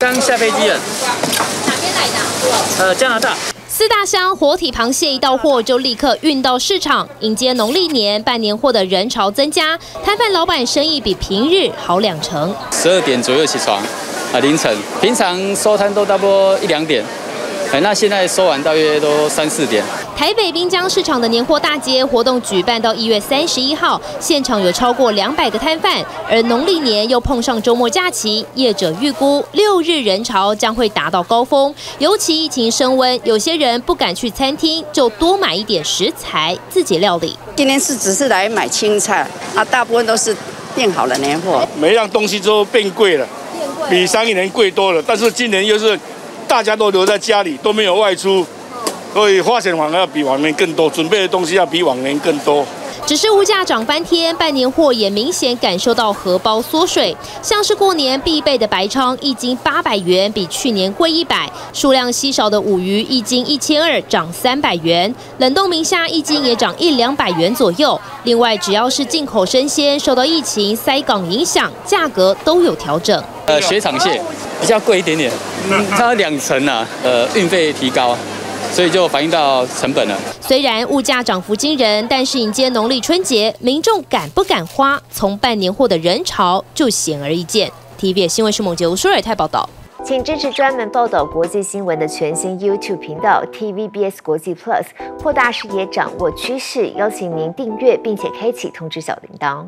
刚下飞机了，哪边来的？呃，加拿大。四大箱活体螃蟹一到货就立刻运到市场，迎接农历年办年货的人潮增加，摊贩老板生意比平日好两成。十二点左右起床，啊，凌晨，平常收摊都差不多一两点。哎，那现在收完大约都三四点。台北滨江市场的年货大街活动举办到一月三十一号，现场有超过两百个摊贩，而农历年又碰上周末假期，业者预估六日人潮将会达到高峰。尤其疫情升温，有些人不敢去餐厅，就多买一点食材自己料理。今天是只是来买青菜，啊，大部分都是订好了年货，每样东西都变贵了，比上一年贵多了，但是今年又是。大家都留在家里，都没有外出，所以花钱反而要比往年更多，准备的东西要比往年更多。只是物价涨翻天，办年货也明显感受到荷包缩水。像是过年必备的白鲳，一斤八百元，比去年贵一百；数量稀少的五鱼，一斤一千二，涨三百元。冷冻明虾一斤也涨一两百元左右。另外，只要是进口生鲜，受到疫情塞港影响，价格都有调整。呃，雪场蟹比较贵一点点，它两成啊，呃，运费提高，所以就反映到成本了。虽然物价涨幅惊人，但是迎接农历春节，民众敢不敢花，从办年货的人潮就显而易见。TVB 新闻是孟杰吴舒尔泰报道，请支持专门报道国际新闻的全新 YouTube 频道 TVBS 国际 Plus，扩大视野，掌握趋势。邀请您订阅并且开启通知小铃铛。